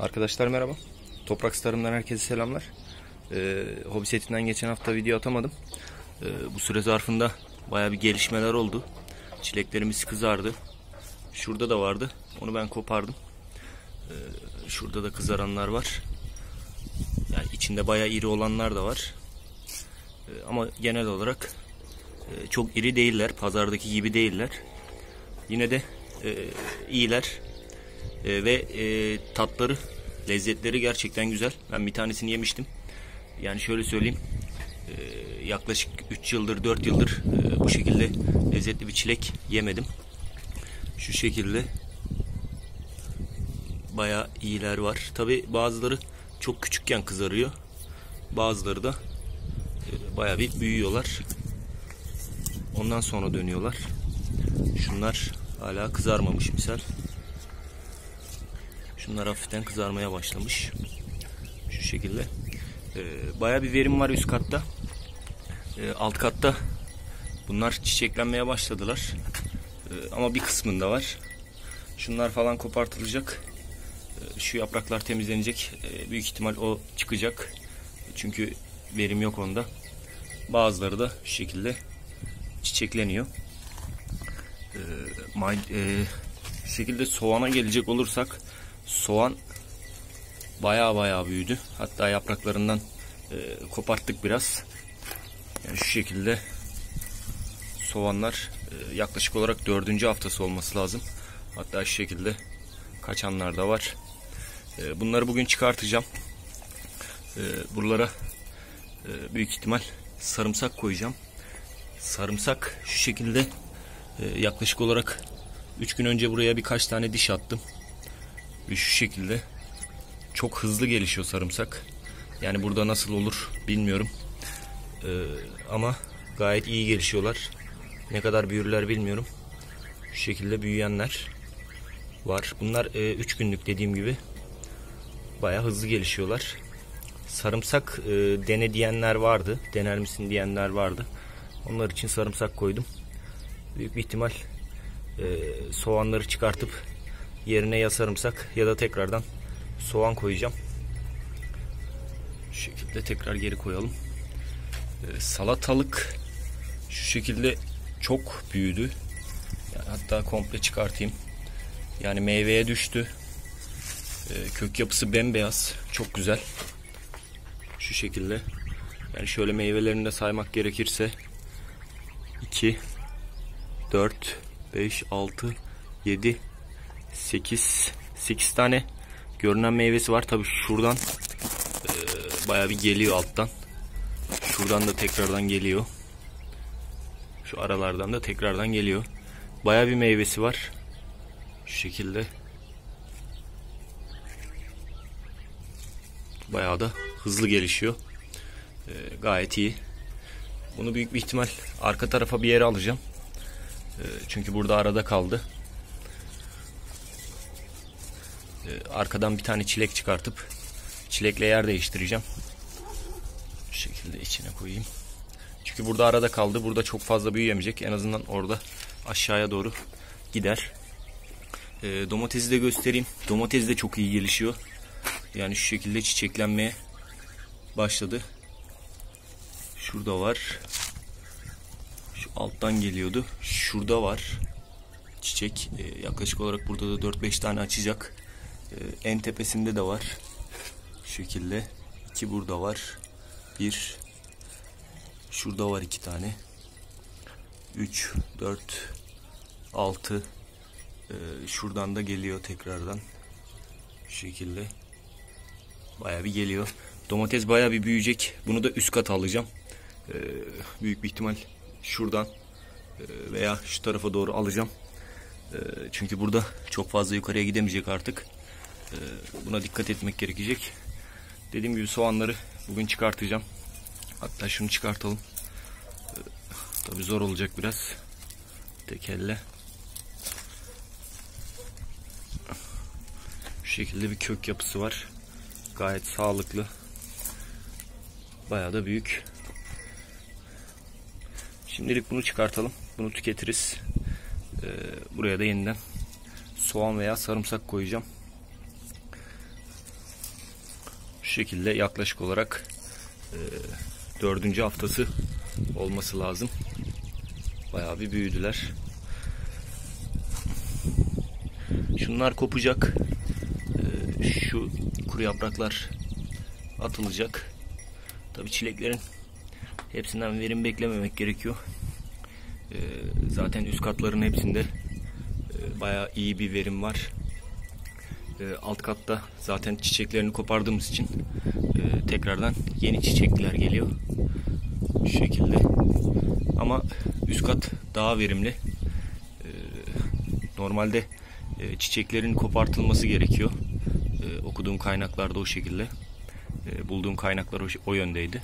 Arkadaşlar merhaba. Toprak Starım'dan herkese selamlar. Ee, hobi setinden geçen hafta video atamadım. Ee, bu süre zarfında baya bir gelişmeler oldu. Çileklerimiz kızardı. Şurada da vardı. Onu ben kopardım. Ee, şurada da kızaranlar var. Yani içinde baya iri olanlar da var. Ee, ama genel olarak e, çok iri değiller. Pazardaki gibi değiller. Yine de e, iyiler. E, ve e, tatları, lezzetleri gerçekten güzel. Ben bir tanesini yemiştim. Yani şöyle söyleyeyim. E, yaklaşık 3 yıldır, 4 yıldır e, bu şekilde lezzetli bir çilek yemedim. Şu şekilde bayağı iyiler var. Tabi bazıları çok küçükken kızarıyor. Bazıları da e, bayağı bir büyüyorlar. Ondan sonra dönüyorlar. Şunlar hala kızarmamış misal. Şunlar hafiften kızarmaya başlamış. Şu şekilde. Ee, Baya bir verim var üst katta. Ee, alt katta bunlar çiçeklenmeye başladılar. Ee, ama bir kısmında var. Şunlar falan kopartılacak. Şu yapraklar temizlenecek. Büyük ihtimal o çıkacak. Çünkü verim yok onda. Bazıları da şu şekilde çiçekleniyor. Ee, e, şekilde soğana gelecek olursak soğan baya baya büyüdü. Hatta yapraklarından e, koparttık biraz. Yani şu şekilde soğanlar e, yaklaşık olarak dördüncü haftası olması lazım. Hatta şu şekilde kaçanlar da var. E, bunları bugün çıkartacağım. E, buralara e, büyük ihtimal sarımsak koyacağım. Sarımsak şu şekilde e, yaklaşık olarak 3 gün önce buraya birkaç tane diş attım. Ve şu şekilde çok hızlı gelişiyor sarımsak. Yani burada nasıl olur bilmiyorum. Ee, ama gayet iyi gelişiyorlar. Ne kadar büyürler bilmiyorum. Şu şekilde büyüyenler var. Bunlar 3 e, üç günlük dediğim gibi. Baya hızlı gelişiyorlar. Sarımsak e, dene diyenler vardı. Dener misin diyenler vardı. Onlar için sarımsak koydum. Büyük bir ihtimal e, soğanları çıkartıp yerine ya sarımsak ya da tekrardan soğan koyacağım. Şu şekilde tekrar geri koyalım. Ee, salatalık şu şekilde çok büyüdü. Yani hatta komple çıkartayım. Yani meyveye düştü. Ee, kök yapısı bembeyaz. Çok güzel. Şu şekilde. Yani şöyle meyvelerini de saymak gerekirse 2 4 5 6 7 8 8 tane görünen meyvesi var. Tabi şuradan e, baya bir geliyor alttan. Şuradan da tekrardan geliyor. Şu aralardan da tekrardan geliyor. Baya bir meyvesi var. Şu şekilde. Bayağı da hızlı gelişiyor. E, gayet iyi. Bunu büyük bir ihtimal arka tarafa bir yere alacağım. E, çünkü burada arada kaldı. Ee, arkadan bir tane çilek çıkartıp çilekle yer değiştireceğim. Bu şekilde içine koyayım. Çünkü burada arada kaldı. Burada çok fazla büyüyemeyecek. En azından orada aşağıya doğru gider. E, domatesi de göstereyim. Domates de çok iyi gelişiyor. Yani şu şekilde çiçeklenmeye başladı. Şurada var. Şu alttan geliyordu. Şurada var. Çiçek e, yaklaşık olarak burada da 4-5 tane açacak. Ee, en tepesinde de var. Şu şekilde. iki burada var. Bir. Şurada var iki tane. Üç, dört, altı. Ee, şuradan da geliyor tekrardan. Şu şekilde. Baya bir geliyor. Domates baya bir büyüyecek. Bunu da üst kat alacağım. Ee, büyük bir ihtimal şuradan e, veya şu tarafa doğru alacağım. Çünkü burada çok fazla yukarıya gidemeyecek artık. Ee, buna dikkat etmek gerekecek. Dediğim gibi soğanları bugün çıkartacağım. Hatta şunu çıkartalım. Ee, Tabi zor olacak biraz. Tek elle. Şu şekilde bir kök yapısı var. Gayet sağlıklı. Bayağı da büyük. Şimdilik bunu çıkartalım. Bunu tüketiriz. Ee, buraya da yeniden soğan veya sarımsak koyacağım. Şekilde yaklaşık olarak e, dördüncü haftası olması lazım. Bayağı bir büyüdüler. Şunlar kopacak. E, şu kuru yapraklar atılacak. Tabii çileklerin hepsinden verim beklememek gerekiyor. E, zaten üst katların hepsinde e, bayağı iyi bir verim var. E, alt katta zaten çiçeklerini kopardığımız için e, tekrardan yeni çiçekler geliyor. Şu şekilde. Ama üst kat daha verimli. E, normalde e, çiçeklerin kopartılması gerekiyor. E, okuduğum kaynaklarda o şekilde. Bulduğum kaynaklar o, yöndeydi.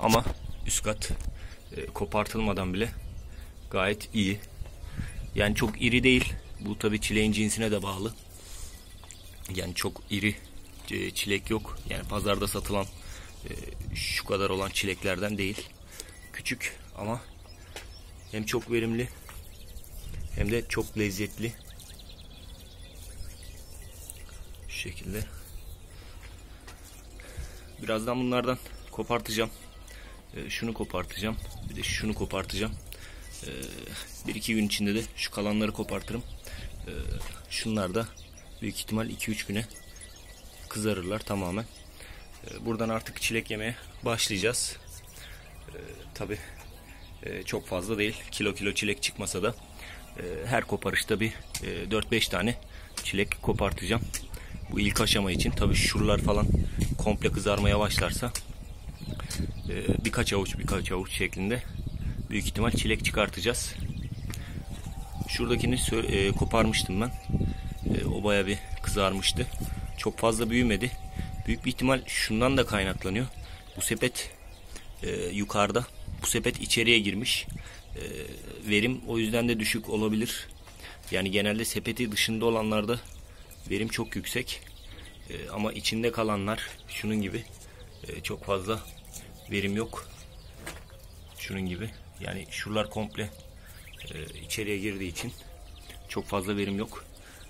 Ama üst kat e, kopartılmadan bile gayet iyi. Yani çok iri değil. Bu tabi çileğin cinsine de bağlı. Yani çok iri e, çilek yok. Yani pazarda satılan e, şu kadar olan çileklerden değil. Küçük ama hem çok verimli hem de çok lezzetli. Şu şekilde. Birazdan bunlardan kopartacağım. E, şunu kopartacağım. Bir de şunu kopartacağım. Bir iki gün içinde de şu kalanları kopartırım. Şunlar da büyük ihtimal 2-3 güne kızarırlar tamamen. Ee, buradan artık çilek yemeye başlayacağız. Ee, Tabi e, çok fazla değil. Kilo kilo çilek çıkmasa da e, her koparışta bir 4-5 e, tane çilek kopartacağım. Bu ilk aşama için. Tabi şuralar falan komple kızarmaya başlarsa birkaç avuç birkaç avuç şeklinde büyük ihtimal çilek çıkartacağız. Şuradakini koparmıştım ben. O baya bir kızarmıştı. Çok fazla büyümedi. Büyük bir ihtimal şundan da kaynaklanıyor. Bu sepet e, yukarıda. Bu sepet içeriye girmiş. E, verim o yüzden de düşük olabilir. Yani genelde sepeti dışında olanlarda verim çok yüksek. E, ama içinde kalanlar şunun gibi e, çok fazla verim yok. Şunun gibi. Yani şuralar komple e, içeriye girdiği için çok fazla verim yok.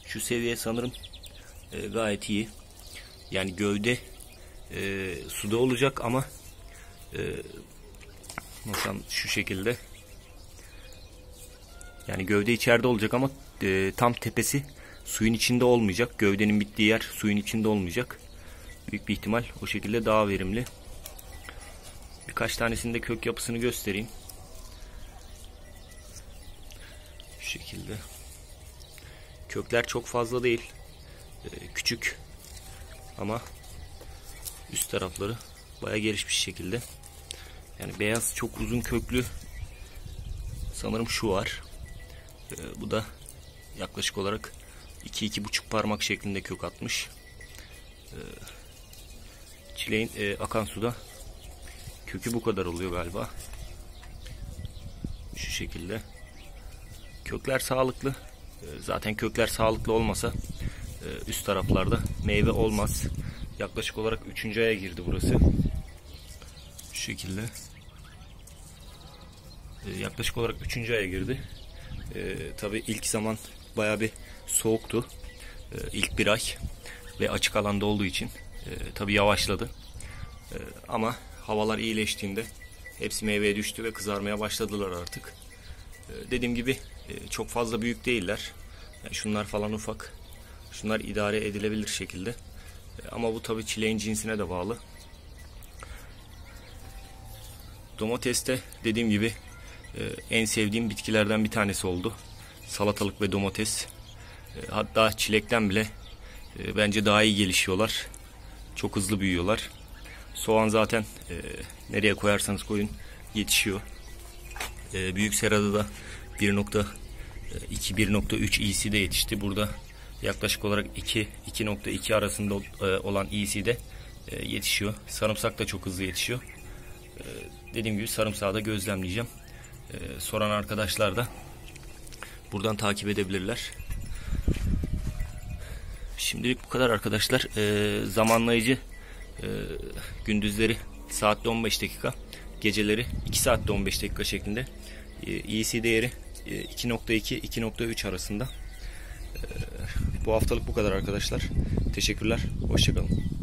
Şu seviye sanırım e, gayet iyi. Yani gövde e, suda olacak ama e, mesela şu şekilde yani gövde içeride olacak ama e, tam tepesi suyun içinde olmayacak. Gövdenin bittiği yer suyun içinde olmayacak. Büyük bir ihtimal o şekilde daha verimli. Birkaç tanesinde kök yapısını göstereyim. Şu şekilde. Kökler çok fazla değil. Ee, küçük ama üst tarafları baya gelişmiş şekilde. Yani beyaz çok uzun köklü sanırım şu var. Ee, bu da yaklaşık olarak 2-2,5 parmak şeklinde kök atmış. Ee, çileğin e, akan suda kökü bu kadar oluyor galiba. Şu şekilde. Kökler sağlıklı. Ee, zaten kökler sağlıklı olmasa e, üst taraflarda meyve olmaz. Yaklaşık olarak 3. aya girdi burası. Şu şekilde. Ee, yaklaşık olarak 3. aya girdi. Ee, Tabi ilk zaman baya bir soğuktu. İlk bir ay ve açık alanda olduğu için e, tabi yavaşladı. Ama havalar iyileştiğinde hepsi meyveye düştü ve kızarmaya başladılar artık. Dediğim gibi e, çok fazla büyük değiller. Yani şunlar falan ufak. Şunlar idare edilebilir şekilde. E, ama bu tabi çileğin cinsine de bağlı. Domateste dediğim gibi e, en sevdiğim bitkilerden bir tanesi oldu. Salatalık ve domates. Hatta çilekten bile bence daha iyi gelişiyorlar. Çok hızlı büyüyorlar. Soğan zaten nereye koyarsanız koyun yetişiyor. Büyük serada da 1.2-1.3 EC de yetişti. Burada yaklaşık olarak 2-2.2 arasında e, olan EC de e, yetişiyor. Sarımsak da çok hızlı yetişiyor. E, dediğim gibi sarımsağı da gözlemleyeceğim. Soran arkadaşlar da buradan takip edebilirler. Şimdilik bu kadar arkadaşlar. Zamanlayıcı gündüzleri saatte 15 dakika, geceleri 2 saatte 15 dakika şeklinde EC değeri 2.2-2.3 arasında. Ee, bu haftalık bu kadar arkadaşlar. Teşekkürler. Hoşçakalın.